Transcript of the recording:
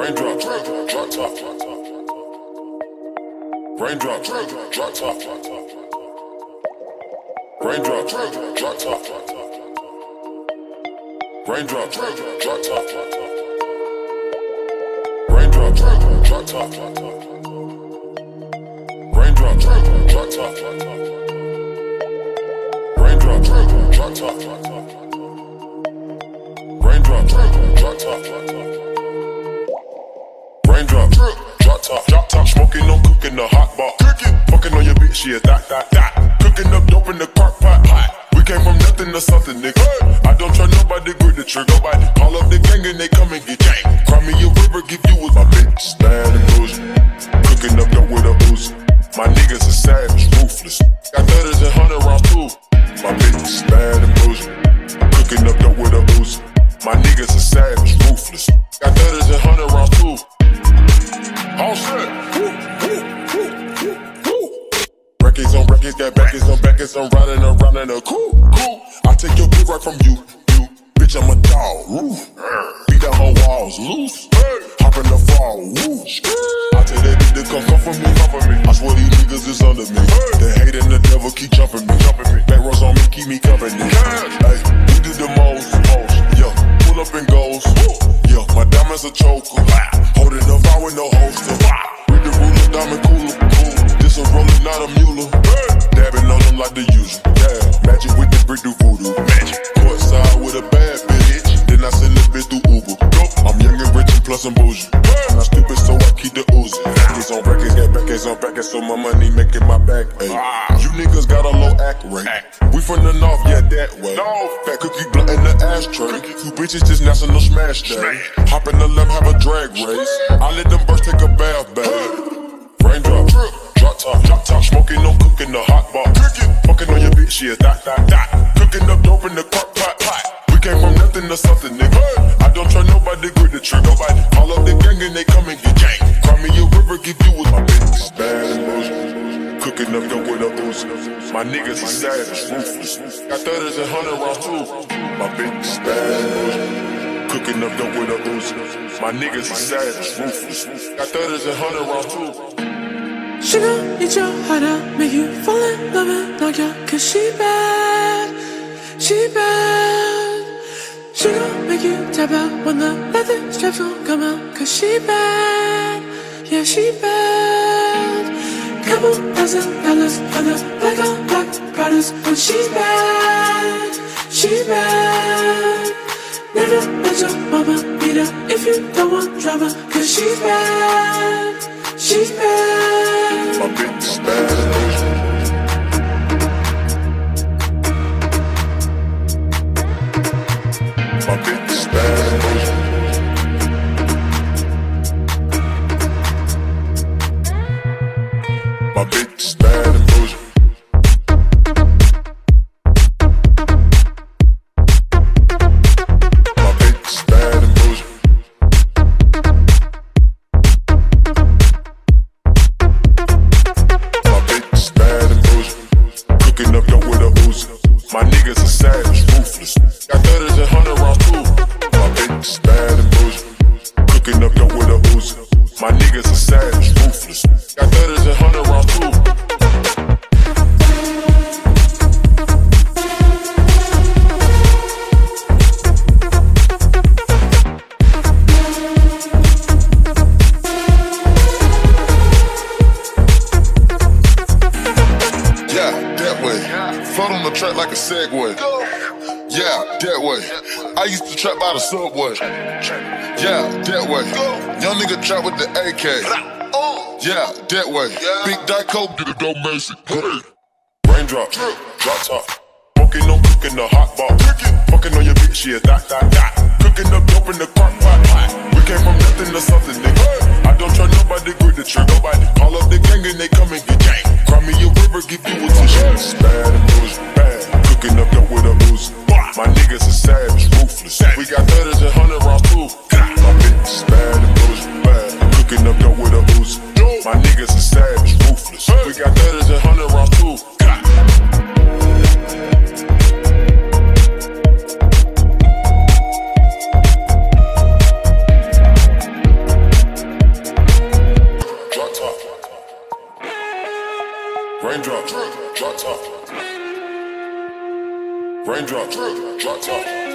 Raindrops, drop top. Raindrops, drop top. Raindrops, drop top. Raindrops, drop top. Raindrops, drop top. Raindrops, drop top. Top, drop top, smoking on cooking the hot bar. Cooking, fucking on your bitch, yeah, that, that, that. Cooking up dope in the crock pot. We came from nothing to something, nigga. I don't try nobody, grip the trigger. Nobody call up the gang and they come and get gang. Cry me a river, give you with my bitch. Bad and bougie. Cooking up dope with a Uzi. My niggas are savage, ruthless. Got thudders and hundred rounds too. My bitch bad and bougie. Cooking up dope with a Uzi. My niggas records, backers on backers. I'm riding around in a cool. I take your bitch right from you, you. Bitch, I'm a dog. Woo. Beat down her walls, loose. Hop in the fall, woo. I tell that bitch to come come for me, come for me. I swear these niggas is under me. The hate and the devil keep jumping me, jumping me. Back rows on me, keep me company. Hey, we did the most, most. Yeah, pull up and goes. Yeah, my diamonds a choker. Holding the fire with no holster. With the ruler, diamond. Cool. Like the usual. Yeah, magic with the brick do voodoo. Magic. Courtside with a bad bitch. Then I send the bitch through Uber. I'm young and rich and plus I'm bougie. Not stupid, so I keep the Uzi. Records on records, got backers on backers, so my money making my back. Ay. You niggas got a low act rate. We from the north, yeah, that way. Fat cookie blunt in the ashtray. Two bitches just national smash day. Hop in the limb, have a drag race. I let them birds take a bath, babe. Raindrop, drop top, drop bitch, yeah, that, that, that. Cooking up dope in the crock pot, pot. We came from nothing to something, nigga. I don't try nobody, grip the trigger. Nobody call up the gang and they come and get gang. Cry me a river, give you with my bitch. Bad and. Cooking up dope with a Uzi. My niggas are savage, ruthless. Got thudders and hundred rounds too. My bitch bad and. Cooking up dope with a Uzi. My niggas are savage, ruthless. Got thudders and hundred rounds too. She gon' eat your heart out, make you fall cause she bad, she bad. She gon' make you tap out when the leather straps gon' come out, cause she bad, yeah, she bad. Couple thousand dollars on the black on black products, but she's bad, she's bad. Never let your mama beat her if you don't want drama, cause she's bad, My bitch bitch bad and bougie. Up with a. My niggas are savage, ruthless. Got thudders and hundred rounds Track like a Segway. Yeah, that way. I used to trap by the subway. Yeah, that way. Young nigga trap with the AK. Yeah, that way. Big Dyco did a dope Mason. Hey. Raindrop, drop top. Smoking on cooking the hot bar. Fucking on your bitch, yeah, that, that, that. Cooking up dope in the crock pot. We came from nothing to something, nigga. I don't try nobody, grip the trigger. Nobody call up the gang and they come and get gang. Cry me a river, give you a tissue. Bad. My niggas are savage, ruthless. We got thudders and hundred rounds too. My bitch is bad and bougie, bad. Cooking up dope with a Uzi. My niggas are savage, ruthless. We got thudders and hundred rounds too. Raindrop, drop top. Raindrop, drop top.